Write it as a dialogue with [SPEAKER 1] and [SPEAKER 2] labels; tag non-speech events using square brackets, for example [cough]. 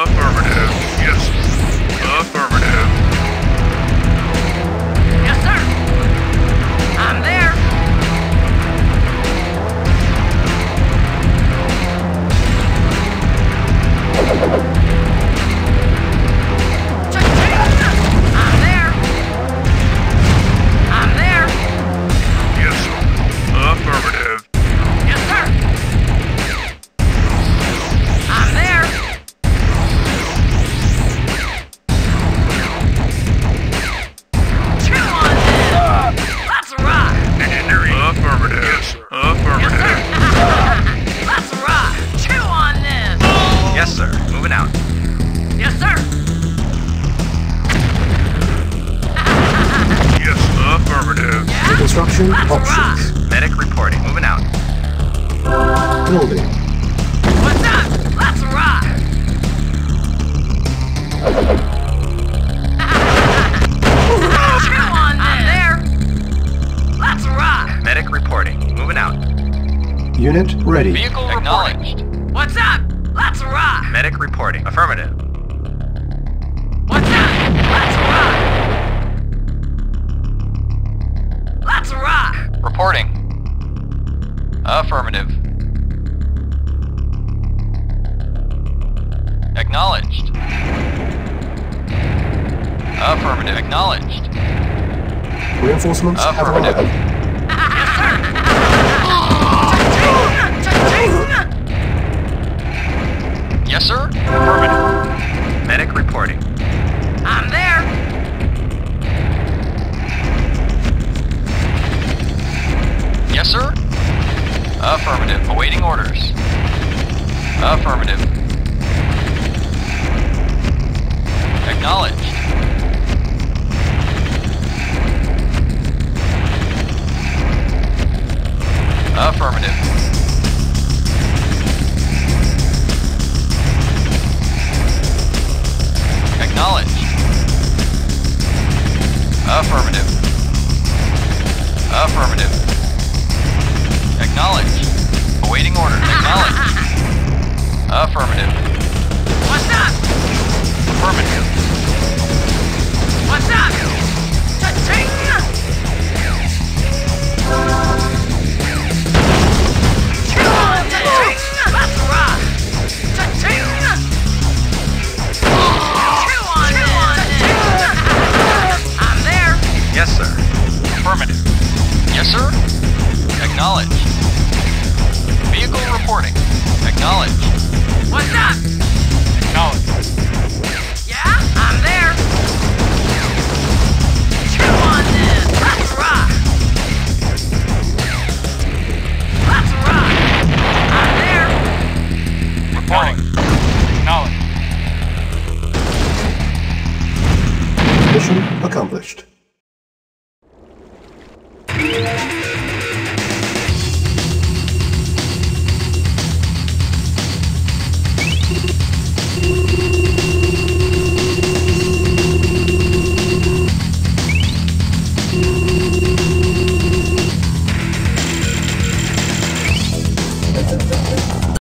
[SPEAKER 1] Affirmative.
[SPEAKER 2] Yeah?
[SPEAKER 3] Construction
[SPEAKER 2] Let's
[SPEAKER 3] options.
[SPEAKER 1] Medic reporting. Moving out.
[SPEAKER 3] Building.
[SPEAKER 2] What's up? Let's rock. [laughs] Chew on this. I'm there. Let's rock.
[SPEAKER 1] Medic reporting. Moving out.
[SPEAKER 3] Unit ready.
[SPEAKER 1] Vehicle acknowledged.
[SPEAKER 2] What's up? Let's rock.
[SPEAKER 1] Medic reporting. Affirmative. Acknowledged. Affirmative. Acknowledged.
[SPEAKER 3] Reinforcements have
[SPEAKER 1] Affirmative.
[SPEAKER 3] arrived.
[SPEAKER 1] Yes, sir. Affirmative. Medic reporting.
[SPEAKER 2] I'm there.
[SPEAKER 1] Yes, sir. Affirmative. Awaiting orders. Affirmative. Affirmative. Acknowledged. Affirmative. Affirmative. Acknowledged. Awaiting orders. Acknowledged. Affirmative.
[SPEAKER 2] What's up?
[SPEAKER 1] Affirmative. Yes, sir. Acknowledged. Vehicle reporting. Acknowledged.
[SPEAKER 2] What's up?
[SPEAKER 1] Acknowledged.
[SPEAKER 2] Yeah, I'm there. Chew on this. Let's rock. Let's rock. I'm there.
[SPEAKER 1] Reporting. Acknowledged.
[SPEAKER 3] Mission accomplished. Thank you.